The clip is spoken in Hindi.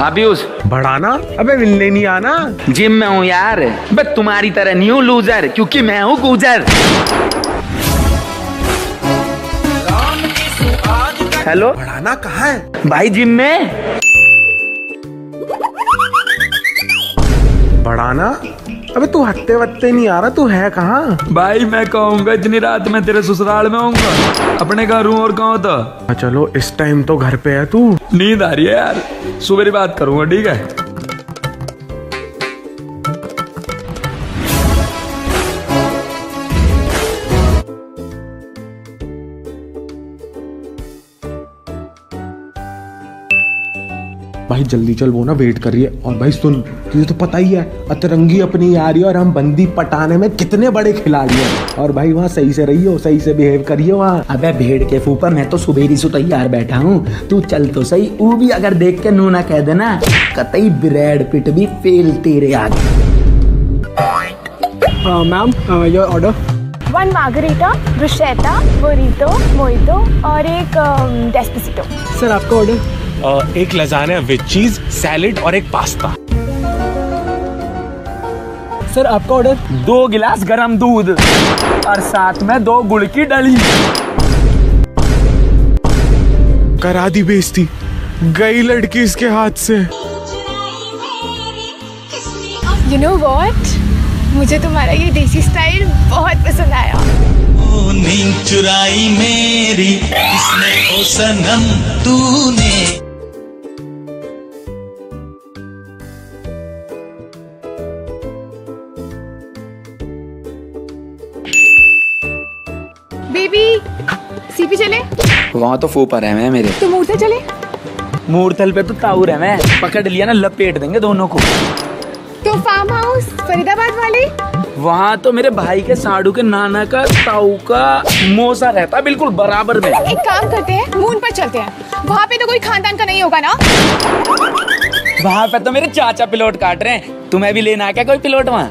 आबियूस बढ़ाना? अबे मिलने नहीं आना। जिम में हूँ यार। बस तुम्हारी तरह नहीं हूँ लूजर क्योंकि मैं हूँ गुजर। हेलो बढ़ाना कहाँ है? भाई जिम में? बढ़ाना? अबे तू हत्ते वत्ते नहीं आ रहा तू है कहाँ? भाई मैं कहूँगा इतनी रात में तेरे ससुराल में आऊँगा। अपने घर हूँ और कहाँ था? हाँ, चलो इस टाइम तो घर पे है तू। नींद आ रही है यार। सुबह बात करूँगा ठीक है? भाई जल्दी चल वो ना वेट कर रही है और भाई सुन तुझे तो पता ही है अतरंगी अपनी आ रही है और हम बंदी पटाने में कितने बड़े खिलाड़ी हैं। और भाई वहाँ सही से रहियो सही से बिहेव करियो वहाँ। अबे भेड़ के फूफा मैं तो सुबेरी से तैयार बैठा हूँ। तू चल तो सही वो भी अगर देख के नू ना कह देना कतई ब्रेड पिट भी फेल तेरे आगे। Ma'am your order one margherita bruschetta burrito mojito और एक डेस्पिसिटो सर आपका ऑर्डर एक लजाना विद चीज़ सैलेड और एक पास्ता सर आपका ऑर्डर दो गिलास गरम दूध और साथ में दो गुड़ की डली। करा दी बेइज्जती। गई लड़की इसके हाथ से। यू नो व्हाट मुझे तुम्हारा ये देसी स्टाइल बहुत पसंद आया। नींद चुराई मेरी किसने ओ सनम तूने। बेबी सीपी चले। वहाँ तो फू पर है मैं मेरे। तुम उठे चले। मूर्थल पे तो ताऊर है मैं। पकड़ लिया ना लपेट देंगे दोनों को। तो फार्म हाउस फरीदाबाद वाले? वहाँ तो मेरे भाई के साड़ू के नाना का ताऊ का मोसा रहता बिल्कुल बराबर में। एक काम करते हैं मून पर चलते हैं। वहाँ पे तो कोई खानदान का नहीं होगा ना? वहाँ पे तो मेरे चाचा पिलोट काट रहे हैं। तुम्हें भी लेना क्या कोई पिलोट वहाँ?